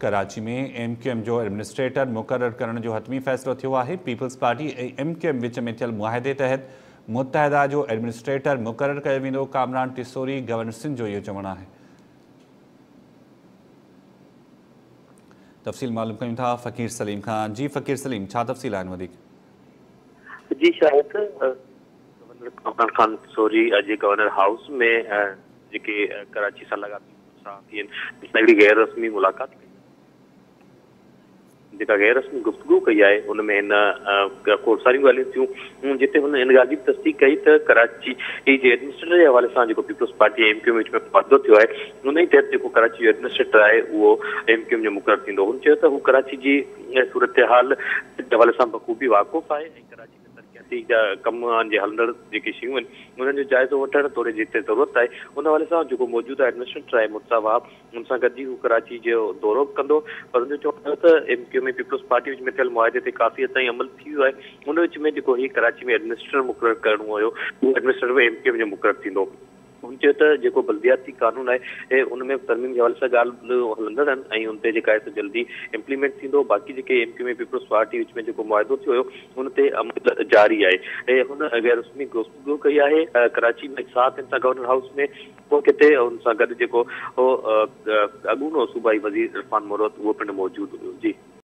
कराची में M Q M जो administrator मुक़ररु करण जो हतमी फ़ैसिलो थियो आहे Peoples Party M Q M विच में थियल मुआदे तहत मुतहदा जो एडमिनिस्ट्रेटर मुक़ररु वेंदो, कामरान टिसोरी, गवर्नर सिंध जो इहो चवणु आहे। तफ़सील मालूम कयूं था, फ़कीर सलीम खां जी, फ़कीर सलीम तफ़सील वधीक? जी, शायद गवर्नर कामरान खान टिसोरी अॼु गवर्नर हाउस में कराची सां लॻाती हिकिड़ी गैर रस्मी मुलाक़ात जेका गैर रस्मी गुफ़्तगू कई आहे, उन में हिन खोड़ सारियूं ॻाल्हियूं जिते हुन इन ॻाल्हि जी तस्दीक कई त कराची जे एडमिनिस्ट्रेटर जे हवाले सां जेको पीपल्स पार्टी एम क्यू विच में वाधो थियो आहे उन ई तहत जेको कराची जो एडमिनिस्ट्रेटर आहे, उहो एम क्यू जो मुक़ररु थींदो। हुन हू कराची जी सूरत हाल जे हवाले सां बख़ूबी वाक़ुफ़ ऐं कराची तरक़ियाती जा कम जे हलंदड़ जेके शयूं आहिनि, उन्हनि जो जाइज़ो वठणु जिते ज़रूरत आहे। उन हवाले सां जेको मौजूदा एडमिनिस्ट्रेटर आहे मुत्सा वाह हुन सां गॾु हू कराची जो दौरो बि कंदो। पर हुनजो एम क्यू में पीपल्स पार्टी में थियल मुआदे ते काफ़ी हद ताईं अमल थी वियो आहे। विच में जेको हीउ कराची में एडमिनिस्ट्रेटर मुक़ररु करिणो हुयो एडमिनिस्ट्रेटर एम क्यू में जो मुक़ररु हुन त जेको बल्दियाती कानून आहे उन में तरमीम जे हवाले सां ॻाल्हि हलंदड़ आहिनि हुन ते जल्दी इम्प्लीमेंट थींदो। बाक़ी जेके एम क्यू में पीपल्स पार्टी में जेको मुआदो थियो हुयो हुन ते अमल जारी आहे। ऐं हुन गैर रस्मी गुफ़्तगू कई आहे कराची में साथ आहिनि सां गवर्नर हाउस में पोइ किथे हुन सां गॾु हो सूबाई वज़ीर इरफान मोहरत उहो पिणु मौजूदु हुयो। जी।